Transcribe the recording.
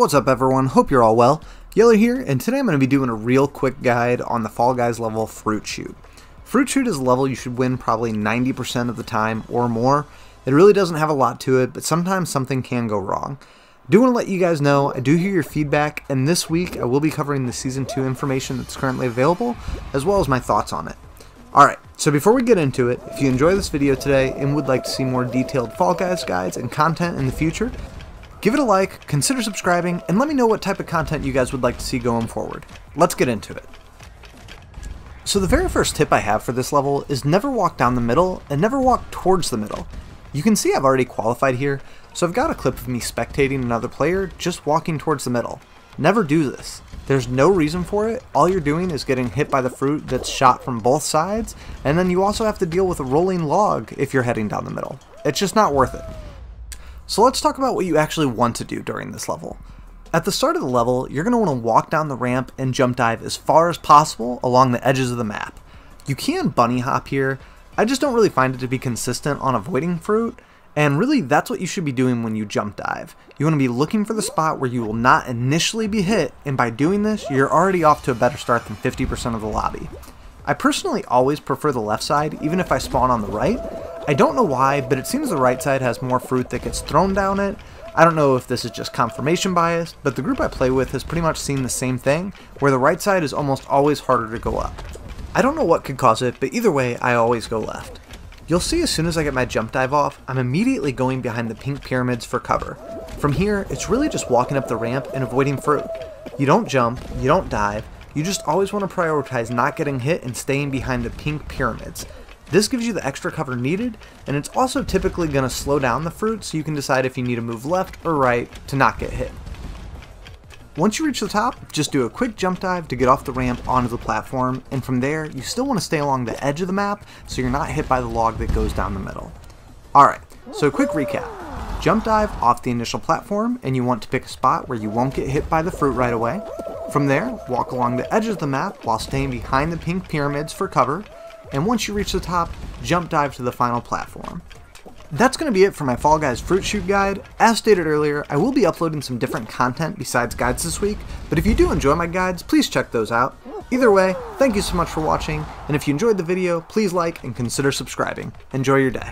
What's up everyone, hope you're all well. Yellr here, and today I'm going to be doing a real quick guide on the Fall Guys level Fruit Chute. Fruit Chute is a level you should win probably 90% of the time or more. It really doesn't have a lot to it, but sometimes something can go wrong. I do want to let you guys know, I do hear your feedback, and this week I will be covering the Season 2 information that's currently available, as well as my thoughts on it. Alright, so before we get into it, if you enjoy this video today and would like to see more detailed Fall Guys guides and content in the future, Give it a like, consider subscribing, and let me know what type of content you guys would like to see going forward. Let's get into it. So the very first tip I have for this level is never walk down the middle and never walk towards the middle. You can see I've already qualified here, so I've got a clip of me spectating another player just walking towards the middle. Never do this. There's no reason for it, all you're doing is getting hit by the fruit that's shot from both sides, and then you also have to deal with a rolling log if you're heading down the middle. It's just not worth it. So let's talk about what you actually want to do during this level. At the start of the level, you're going to want to walk down the ramp and jump dive as far as possible along the edges of the map. You can bunny hop here, I just don't really find it to be consistent on avoiding fruit, and really that's what you should be doing when you jump dive. You want to be looking for the spot where you will not initially be hit, and by doing this, you're already off to a better start than 50% of the lobby. I personally always prefer the left side, even if I spawn on the right, I don't know why, but it seems the right side has more fruit that gets thrown down it. I don't know if this is just confirmation bias, but the group I play with has pretty much seen the same thing, where the right side is almost always harder to go up. I don't know what could cause it, but either way, I always go left. You'll see as soon as I get my jump dive off, I'm immediately going behind the pink pyramids for cover. From here, it's really just walking up the ramp and avoiding fruit. You don't jump, you don't dive, you just always want to prioritize not getting hit and staying behind the pink pyramids. This gives you the extra cover needed, and it's also typically going to slow down the fruit so you can decide if you need to move left or right to not get hit. Once you reach the top, just do a quick jump dive to get off the ramp onto the platform, and from there, you still want to stay along the edge of the map so you're not hit by the log that goes down the middle. Alright, so quick recap. Jump dive off the initial platform, and you want to pick a spot where you won't get hit by the fruit right away. From there, walk along the edge of the map while staying behind the pink pyramids for cover, and once you reach the top, jump dive to the final platform. That's going to be it for my Fall Guys Fruit Chute guide. As stated earlier, I will be uploading some different content besides guides this week, but if you do enjoy my guides, please check those out. Either way, thank you so much for watching, and if you enjoyed the video, please like and consider subscribing. Enjoy your day.